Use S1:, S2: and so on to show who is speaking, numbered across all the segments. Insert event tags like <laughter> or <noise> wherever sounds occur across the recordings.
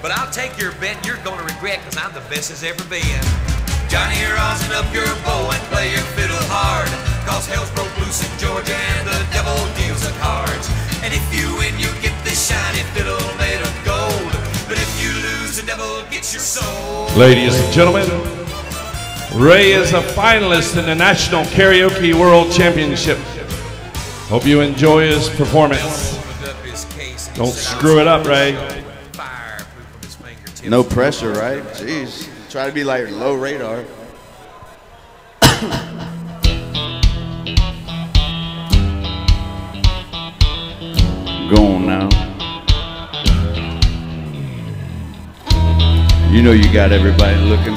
S1: But I'll take your bet you're gonna regret, cause I'm the best as ever been. Johnny, rosin up your bow and play your fiddle hard. Cause hell's broke loose in Georgia and the devil deals the cards. And if you win, you get this shiny fiddle made of gold. But if you lose, the devil gets your soul.
S2: Ladies and gentlemen, Ray is a finalist in the National Karaoke World Championship. Hope you enjoy his performance. Don't screw it up, Ray.
S3: No pressure, right? Jeez. Try to be like low radar. <coughs> Go on now. You know you got everybody looking.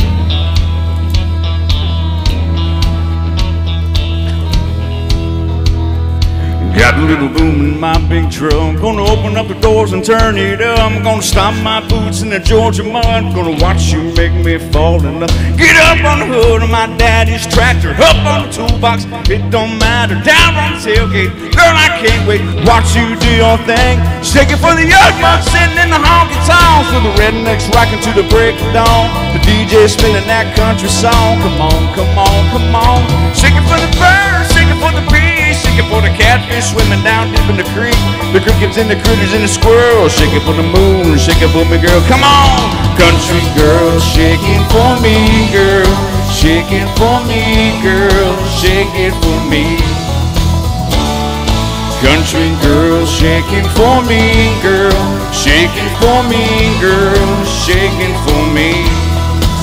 S3: Got a little my big truck. Gonna open up the doors and turn it up. I'm gonna stomp my boots in the Georgia mud. Gonna watch you make me fall in love. Get up on the hood of my daddy's tractor. Up on the toolbox, it don't matter. Down on the tailgate, girl, I can't wait. Watch you do your thing. Shake it for the young bucks sitting in the honky tonks. With the rednecks rocking to the break of dawn. The DJ spinning that country song. Come on, come on, come on. Shake it for the swimming down deep in the creek. The crickets and the critters and the squirrels. Shake it for the moon, shake it for me, girl. Come on, country girl, shake it for me, girl. Shake it for me, girl. Shake it for me. Country girl, shake it for me, girl. Shake it for me, girl. Shake it for me.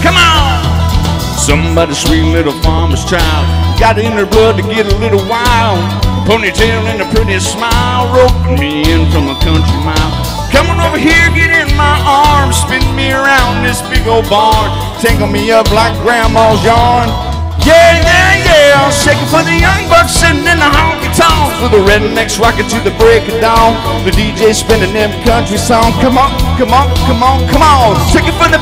S3: Come on! Somebody sweet little farmer's child got it in her blood to get a little wild. Ponytail and a pretty smile, roping me in from a country mile. Come on over here, get in my arms, spin me around this big old barn, tangle me up like grandma's yarn. Yeah, yeah, yeah, shake it for the young bucks sitting in the honky tonks, for the rednecks rocking to the break of dawn. The DJ spinning them country songs. Come on, come on, come on, come on. Shake it for the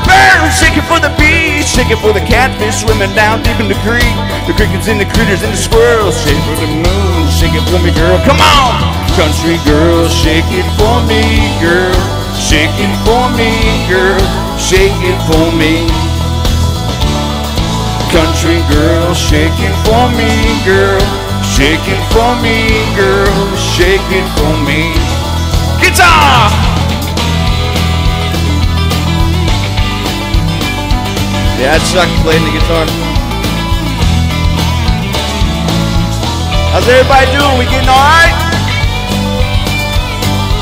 S3: shake it for the bees, shake it for the catfish swimming down deep in the creek. The crickets and the critters and the squirrels. Shake for the moon, shake it for me, girl. Come on, country girl, shake it for me, girl. Shake it for me, girl. Shake it for me. Country girl, shake it for me, girl. Shake it for me, girl. Shake it for me. Guitar! Yeah, I suck playing the guitar. How's everybody doing? We getting alright?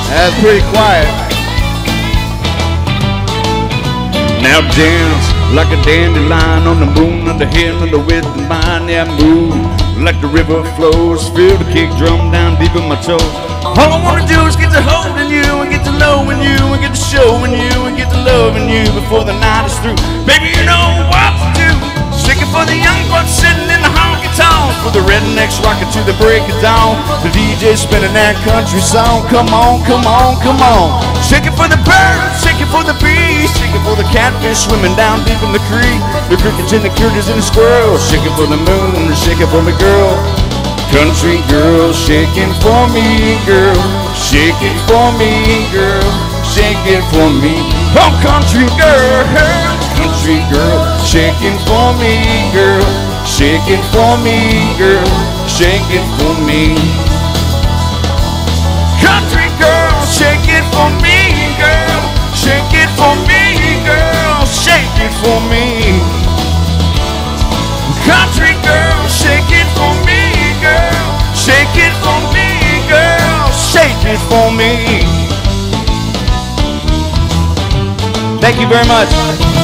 S3: That's pretty quiet. Now dance like a dandelion on the moon of the hill under with the mind. Yeah, move like the river flows. Feel the kick drum down deep in my toes. All I wanna do is get to holding you and get to knowing you and get to showing you and get to loving you before the night is through. For the young bucks sitting in the honky tonks. For the rednecks rocking to the break of dawn. The DJ spinning that country song. Come on, come on, come on. Shake it for the birds, shake it for the bees, shake it for the catfish swimming down deep in the creek. The crickets and the critters and the squirrels. Shake it for the moon, shake it for me, girl. Country girl, shake it for me, girl. Shake it for me, girl. Shake it for me. Oh, country girl, country girl, shake it for me, girl. Shake it for me, girl. Shake it for me. Country girl, shake it for me, girl. Shake it for me, girl. Shake it for me. Country girl, shake it for me, girl. Shake it for me, girl. Shake it for me. Thank you very much.